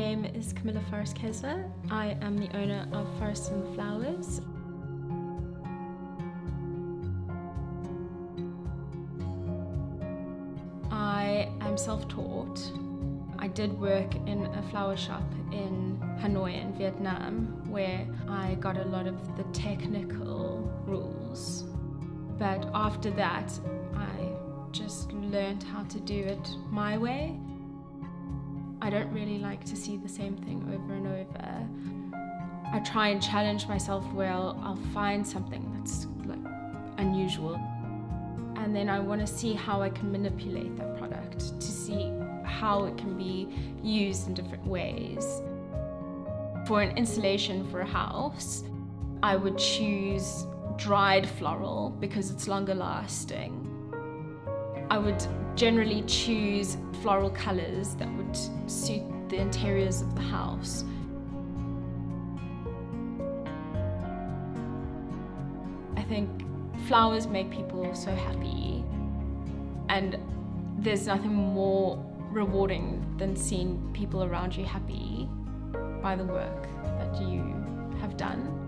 name is Camilla Forrest Kessler. I am the owner of Forest and Flowers. I am self-taught. I did work in a flower shop in Hanoi in Vietnam where I got a lot of the technical rules. But after that, I just learned how to do it my way. I don't really like to see the same thing over and over. I try and challenge myself where I'll, find something that's like unusual. And then I want to see how I can manipulate that product to see how it can be used in different ways. For an installation for a house, I would choose dried floral because it's longer lasting. I would generally choose floral colours that would suit the interiors of the house. I think flowers make people so happy and there's nothing more rewarding than seeing people around you happy by the work that you have done.